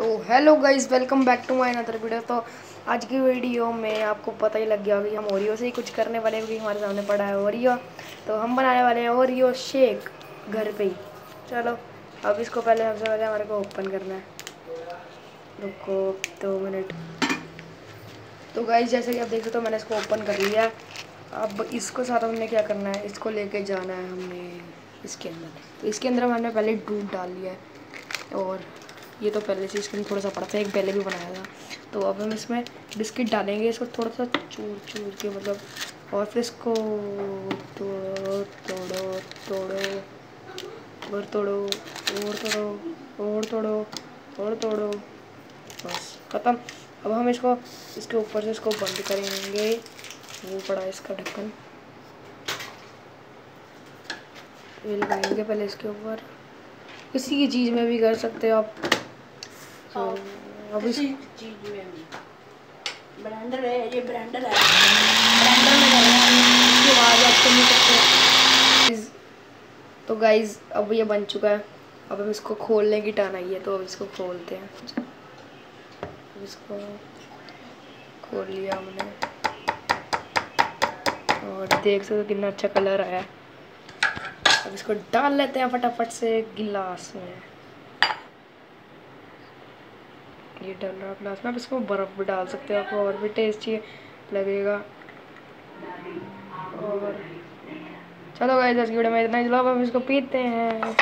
तो hello guys welcome back to my another video तो आज की वीडियो में आपको पता ही लग गया होगा कि हम ओरियो से ही कुछ करने वाले क्योंकि हमारे सामने पड़ा है ओरियो तो हम बनाने वाले हैं ओरियो शेक घर पे ही। चलो, अब इसको पहले सबसे पहले हमारे को ओपन करना है। रुको, दो मिनट तो गाइस जैसे कि आप देख सकते हो, मैंने इसको ओपन कर लिया। अब इसको सारा हमने क्या करना है? इसको लेके जाना है हमने इसके अंदर। तो इसके अंदर हमने पहले दूध डाल लिया है और ये तो पहले से इसके लिए थोड़ा सा पड़ा था एक पहले भी बनाया था। तो अब हम इसमें बिस्किट डालेंगे, इसको थोड़ा सा चूर चूर के मतलब और फिर इसको तोड़ो तोड़ो तोड़ो, और तोड़ो और तोड़ो और तोड़ो और तोड़ो। बस, ख़त्म। अब हम इसको, इसके ऊपर से इसको बंद करेंगे। वो पड़ा इसका ढक्कन। ये लगाएँगे पहले इसके ऊपर। किसी की चीज़ में भी कर सकते हो आप। तो अब इस चीज़ में है ये ब्लेंडर है। ब्लेंडर में इसके बाद आप सुन सकते Guys, तो गाइज़ अब ये बन चुका है। अब हम इसको खोलने की टर्न आई है तो अब इसको खोलते हैं। अब इसको खोल लिया हमने। और देख सकते हो कितना अच्छा कलर आया। है अब इसको डाल लेते हैं फटाफट से गिलास में। ये डल रहा ग्लास में आप इसको बर्फ़ भी डाल सकते हो, आपको और भी टेस्टी लगेगा। और चलो गाइस आज की वीडियो में इतना ही। चलो अब हम इसको पीते हैं।